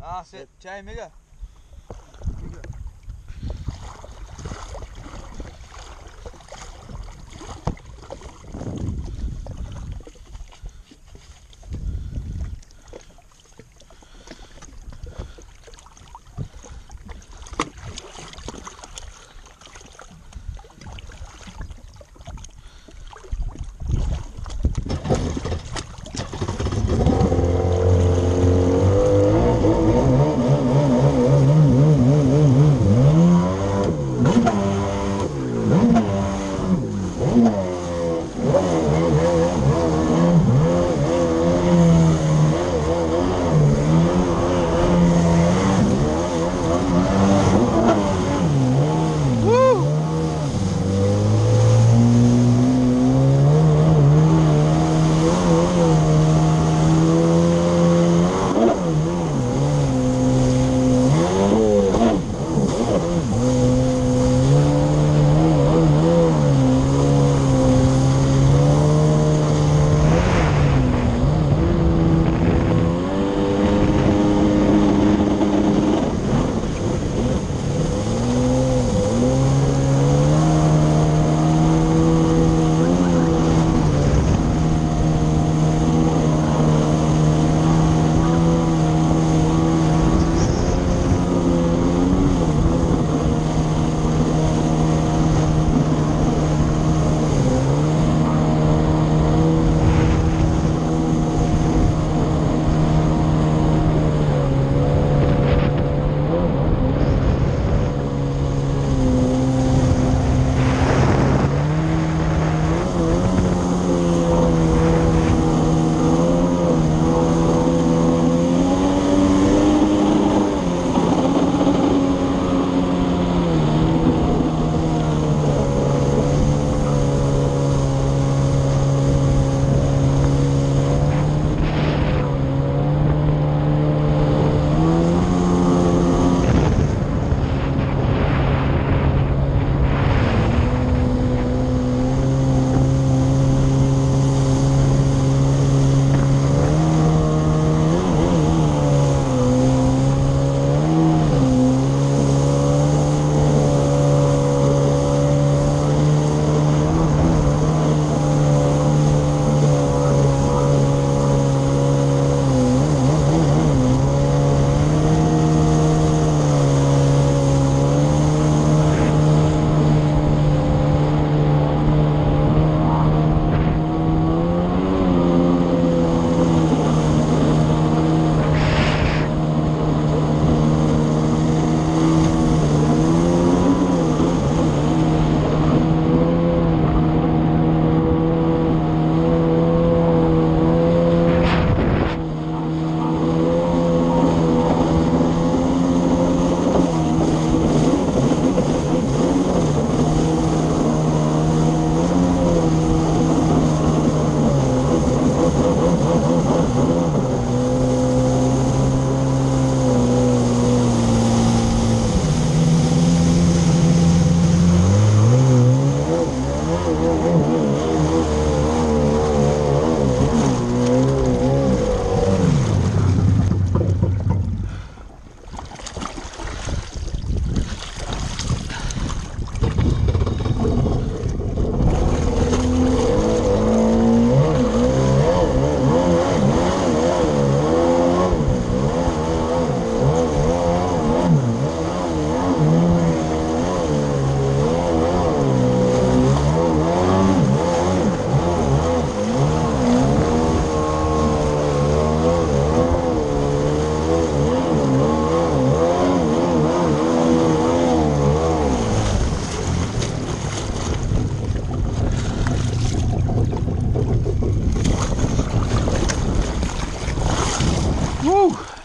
Ah, se, çay mega. Whew.